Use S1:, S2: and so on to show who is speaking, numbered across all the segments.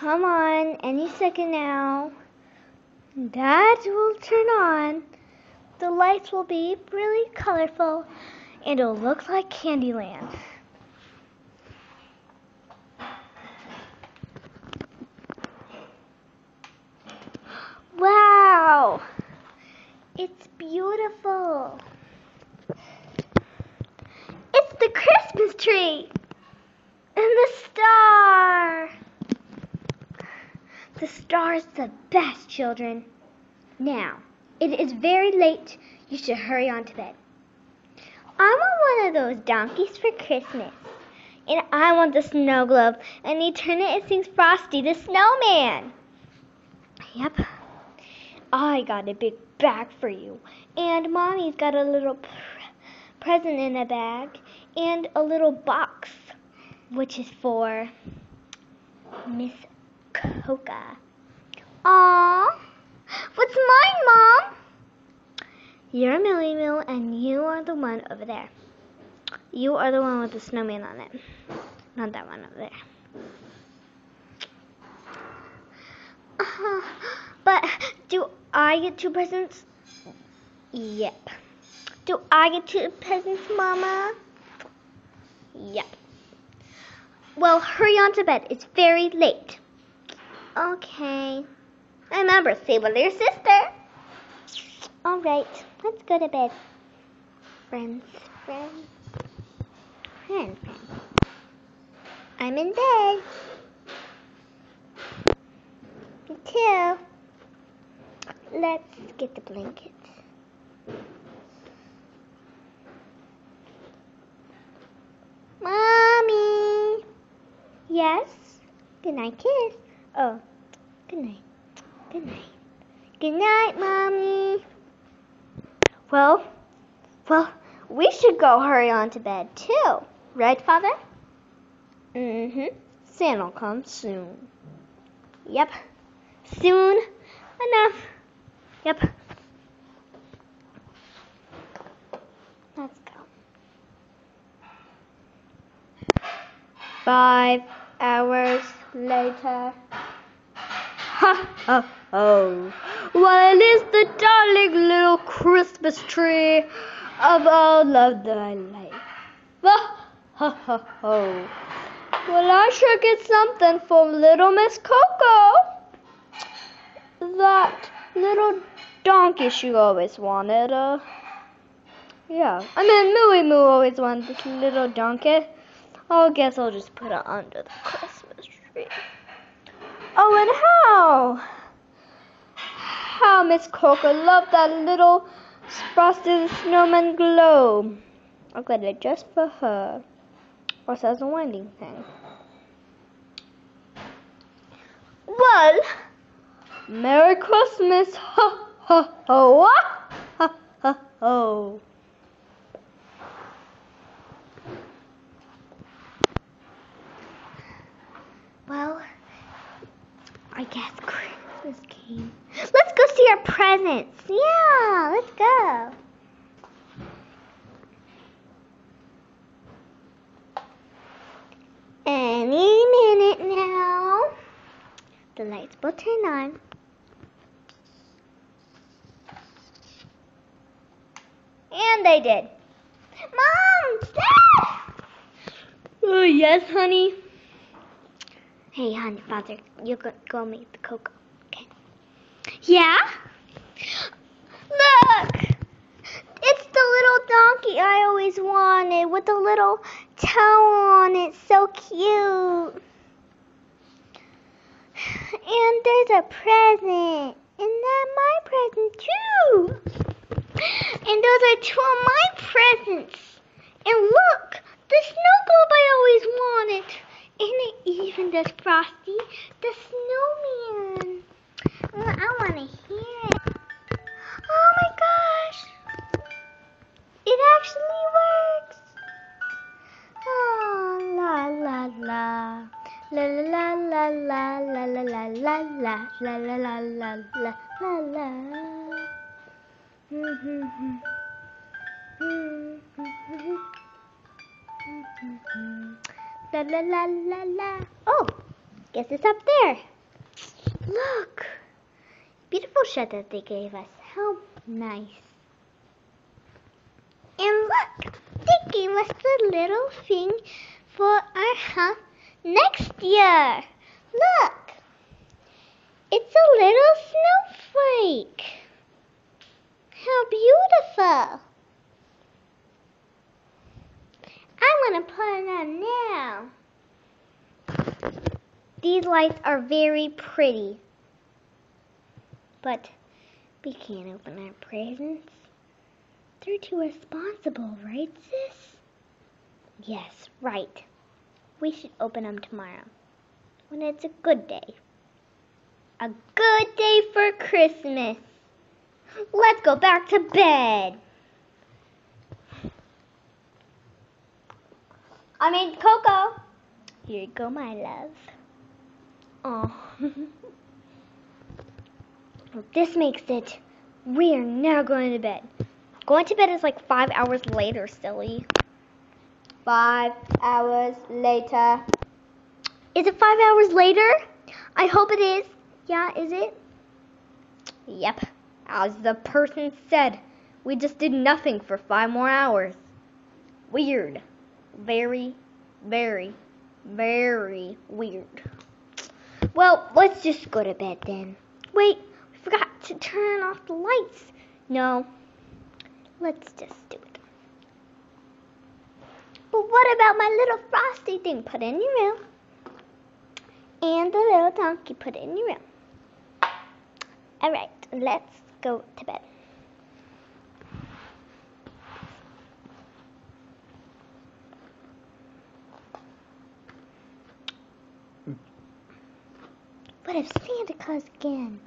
S1: Come on, any second now. That will turn on. The lights will be really colorful and it'll look like Candyland. Wow! It's beautiful. It's the Christmas tree and the star. The star is the best, children. Now, it is very late. You should hurry on to bed. I want one of those donkeys for Christmas. And I want the snow globe. And he turn it and sings Frosty the Snowman. Yep. I got a big bag for you. And Mommy's got a little pr- present in a bag. And a little box, which is for Miss Coca. Aww. What's mine, Mom? You're a Millie Mill, and you are the one over there. You are the one with the snowman on it. Not that one over there. Uh, but do I get two presents? Yep. Do I get two presents, Mama? Yep. Well, hurry on to bed. It's very late. Okay. I remember, stay with your sister. All right, let's go to bed. Friends, friends, friends, friends. I'm in bed. Me too. Let's get the blankets. Mommy. Yes. Good night, kiss. Oh, good night. Good night. Good night, Mommy. Well, well, we should go hurry on to bed too. Right, Father? Mm-hmm. Santa'll come soon. Yep. Soon enough. Yep. Let's go. Five hours later. Ha ho. Well, it is the darling little Christmas tree of all of thy life. Ha ha ha ho. Well, I sure get something from little Miss Coco. That little donkey she always wanted. Uh, yeah. I mean, Mooey Moo always wanted this little donkey. Oh, I guess I'll just put it under the Christmas tree. Oh, and how? How Miss Coco loved that little Frosty the Snowman globe. I'll get it just for her. Or as a winding thing. Well, Merry Christmas! Ha ha ho! Ha ha ho! Well, I guess Christmas came. Let's go see our presents. Yeah, let's go. Any minute now. The lights will turn on. And they did. Mom! Dad! Oh, yes, honey. Hey, honey, father, you go, go make the cocoa. Okay. Yeah? Look! It's the little donkey I always wanted with the little towel on it. So cute. And there's a present. And that's my present too. And those are two of my presents. And look, the snow globe I always wanted. And even does Frosty the snowman. Oh, I want to hear it. Oh my gosh. It actually works. Oh, la la la. La la la la la la la la la la la la la la la la. La la la la la. Oh, Guess it's up there. Look. Beautiful shed that they gave us. How nice. And look, they gave us the little thing for our house next year. Look. It's a little snowflake. How beautiful. I to put it on now. These lights are very pretty. But we can't open our presents. They're too responsible, right, sis? Yes, right. We should open them tomorrow when it's a good day. A good day for Christmas. Let's go back to bed. I made cocoa. Here you go, my love. Oh. this makes it. We are now going to bed. Going to bed is like five hours later, silly. Five hours later. Is it five hours later? I hope it is. Yeah, is it? Yep. As the person said, we just did nothing for five more hours. Weird. Very, very, very weird. Well, let's just go to bed then. Wait, we forgot to turn off the lights. No, let's just do it. But what about my little frosty thing? Put it in your room. And the little donkey, put it in your room. All right, let's go to bed. What if Santa comes again?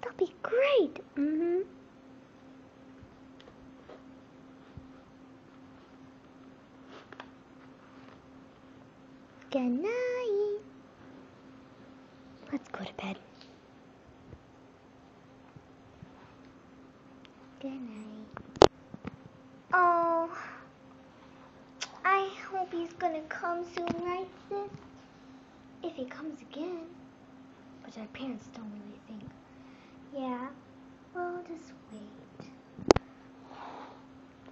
S1: That'll be great. Mm-hmm. Good night. Let's go to bed. Good night. Oh, I hope he's gonna come soon, right, sis? If he comes again. Our parents don't really think. Yeah, we'll just wait.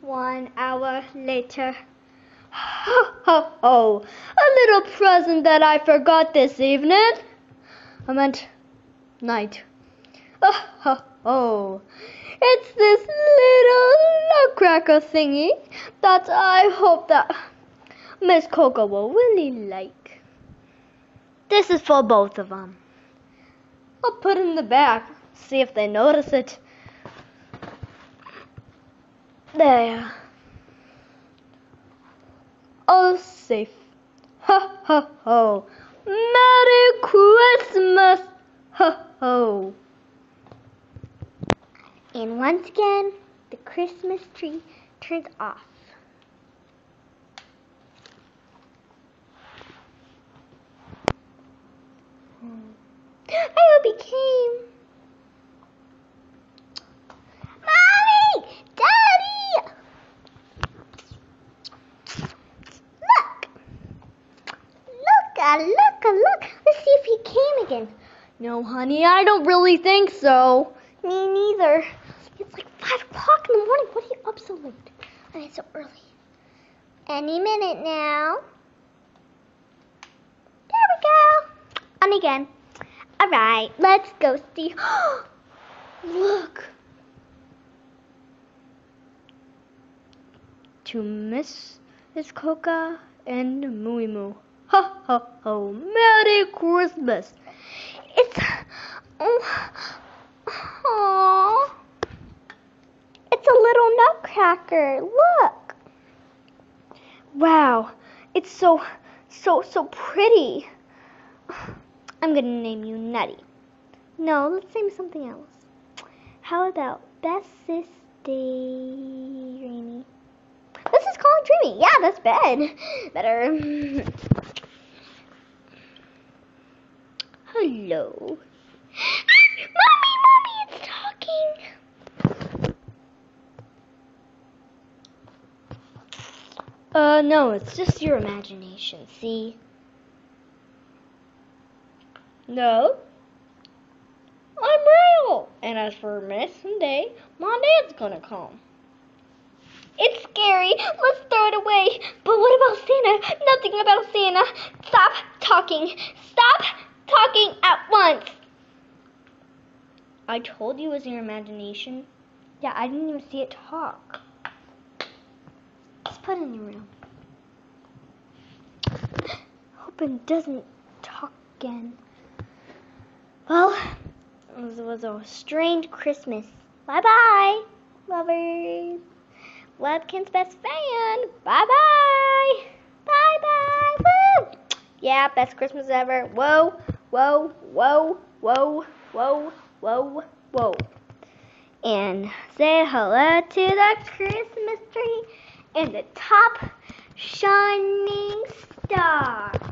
S1: One hour later. Ho, ho, ho! A little present that I forgot this evening. I meant night. Oh, ho, ho! It's this little nutcracker thingy that I hope that Miss Coco will really like. This is for both of them. I'll put it in the back, see if they notice it. There. All safe. Ho, ho, ho. Merry Christmas. Ho, ho. And once again, the Christmas tree turns off. I hope he came. Mommy! Daddy! Look! Look, uh, look, uh, look. Let's see if he came again. No, honey, I don't really think so. Me neither. It's like 5 o'clock in the morning. What are you up so late? I mean, so early. Any minute now. There we go. On again. All right, let's go see. Look. To Miss Miss Coca and Mooey Moo. Ho ho! Merry Christmas! It's oh, oh, it's a little nutcracker. Look. Wow, it's so so so pretty. I'm gonna name you Nutty. No, let's name something else. How about Best Sis Dreamy? Let's just call it Dreamy. Yeah, that's bad. Better. Hello. mommy, mommy, it's talking. Uh, no, it's just your imagination, see?
S2: No. I'm real. And as for and Day, my dad's gonna come.
S1: It's scary. Let's throw it away. But what about Santa? Nothing about Santa. Stop talking. Stop talking at once.
S2: I told you it was your imagination.
S1: Yeah, I didn't even see it talk. Let's put it in your room. Hope it doesn't talk again. Well, it was a strange Christmas. Bye bye, lovers. Webkinz best fan. Bye bye. Bye bye. Woo! Yeah, best Christmas ever. Whoa, whoa, whoa, whoa, whoa, whoa, whoa. And say hello to the Christmas tree and the top shining star.